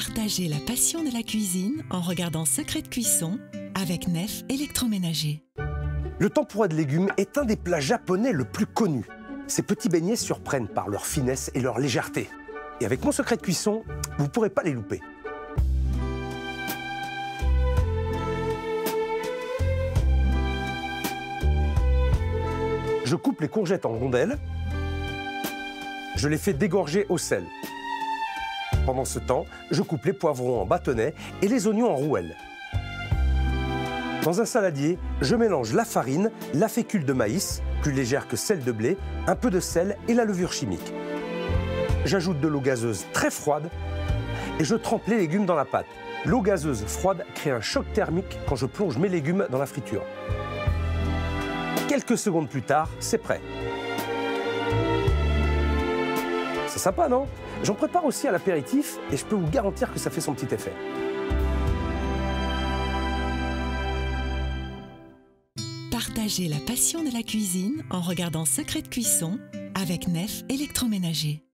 Partagez la passion de la cuisine en regardant Secret de cuisson avec Nef électroménager. Le tempura de légumes est un des plats japonais le plus connu. Ces petits beignets surprennent par leur finesse et leur légèreté. Et avec mon secret de cuisson, vous ne pourrez pas les louper. Je coupe les courgettes en rondelles. Je les fais dégorger au sel. Pendant ce temps, je coupe les poivrons en bâtonnets et les oignons en rouelles. Dans un saladier, je mélange la farine, la fécule de maïs, plus légère que celle de blé, un peu de sel et la levure chimique. J'ajoute de l'eau gazeuse très froide et je trempe les légumes dans la pâte. L'eau gazeuse froide crée un choc thermique quand je plonge mes légumes dans la friture. Quelques secondes plus tard, c'est prêt. Sympa, non? J'en prépare aussi à l'apéritif et je peux vous garantir que ça fait son petit effet. Partagez la passion de la cuisine en regardant Secret de cuisson avec Nef électroménager.